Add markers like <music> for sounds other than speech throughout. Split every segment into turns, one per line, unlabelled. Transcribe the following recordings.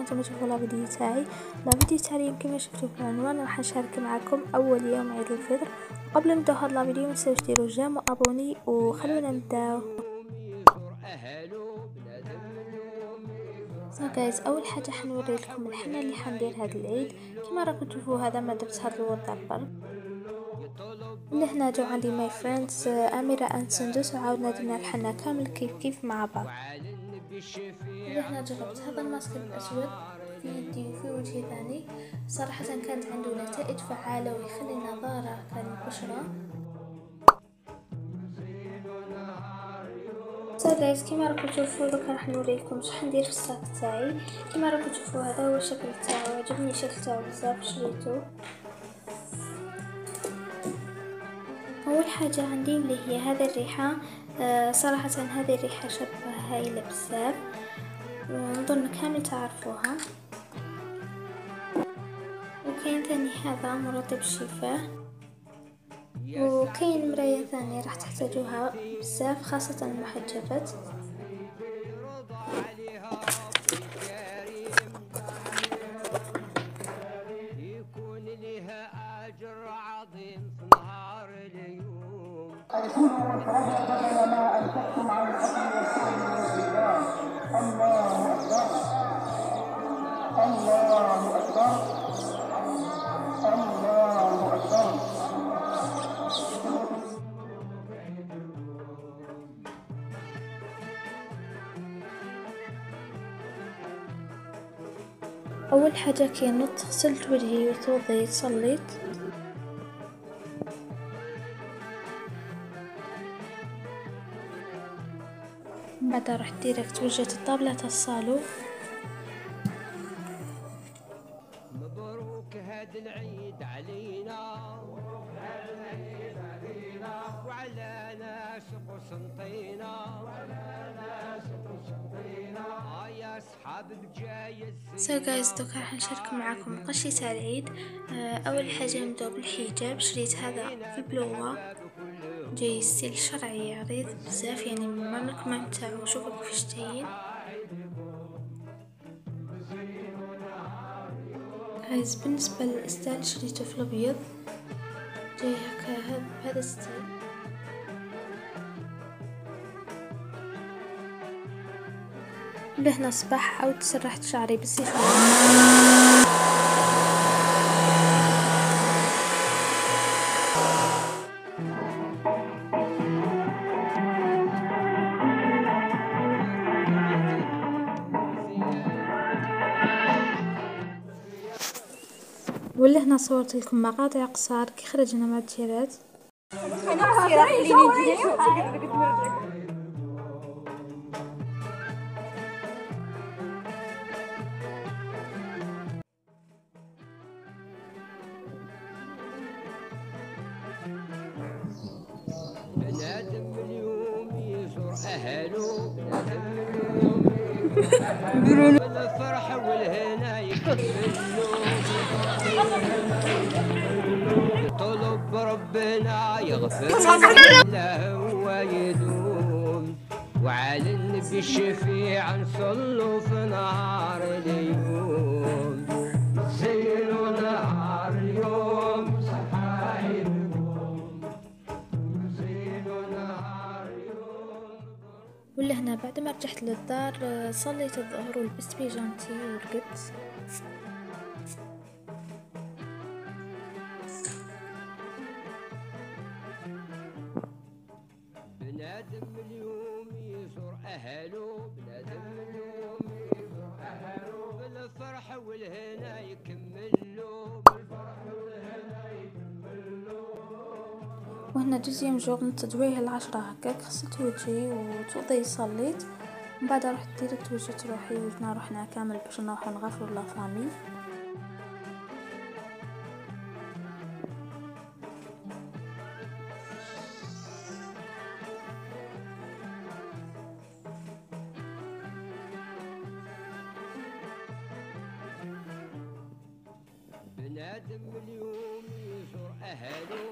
أنتم تشوفوا الفيديو تاعي. الفيديو تاعي كما شفتوا في العنوان راح نشارك معكم أول يوم عيد الفطر. قبل نبداو هذا الفيديو متنساوش ديروا j'aime و abonnez وخلونا نبداو سو جايز أول حاجة حنوري لكم الحنة اللي حندير هذا العيد. كما راكم تشوفوا هذا ما درت هذا الوضع البرد لهنا جو عندي my friends أميرة and سندس وعاودنا درنا الحنة كامل كيف كيف مع بعض. لهنا جربت هذا الماسك الأسود في يدي وفي وجهي ثاني. صراحة كانت عنده نتائج فعالة ويخلي النضارة للبشرة سو جايز كيما راكم تشوفوا دوكا راح نوريكم شو حندير في ال sac تاعي. كيما راكم تشوفوا هذا هو الشكل تاعو عجبني الشكل تاعو بزاف شريته. أول حاجة عندي اللي هي هذه الريحة. آه صراحة هذه الريحة شابه هايله بزاف ونظن كامل تعرفوها. وكاين ثاني هذا مرطب الشفاه وكاين مراية ثانية راح تحتاجوها بزاف خاصة المحجبات.
يكون لها أجر عظيم.
واشربوا بدل ما أنفقتم عن الاكل والشرب والزكاة. الله أكبر. الله أكبر. الله اكبر
أول حاجة كي نط غسلت وجهي وتوضيت صليت. بعدها رحت direct وجهت الطابلة تاع الصالو.
مبروك هاد العيد علينا. وعلى ناس قسنطينة آه يا أصحاب بجايز
سو جايز دوكا راح نشارك معاكم قشي تاع العيد. آه، أول حاجة نبداو بالحجاب. شريت هذا في بلوة. جاي ستيل شرعي عريض بزاف يعني ما الكمام تاعو شوفوا كيفاش تاين جايز بالنسبة للستايل شريته في الأبيض جاي هكا هذا هذا ستايل لهنا صباح عاود سرحت شعري بالسيفون ولهنا صورت لكم مقاطع قصار كي خرجنا مع التيرات. <laughs>
بنادم الفرح والهنا يكملوا طلب ربنا يغفر له هو يدوم وعلى النبي الشفيع نصلوا في نهار اليوم.
ولهنا بعد ما رجعت للدار آه، صليت الظهر ولبست بيجامتي ورقدت
بنادم اليوم يزور أهله بنادم اليوم يزور أهله. بالفرح والهنا يكملوا
وهنا deuxième jour من التدويه العشرة هكاك غسلت وجهي وتوضي صليت من بعد رحت direct وجهت روحي وجنا روحنا كامل باش نروحو نغفرو la famille.
بنادم اليوم يزور أهله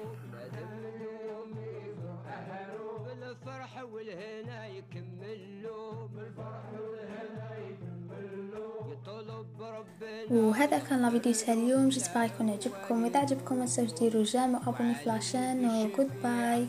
وهذا كان la vidéo تاع اليوم. جيت يكون عجبكم. إذا عجبكم ما تنساوش ديروا j'aime و abonnez في la chaîne. و good bye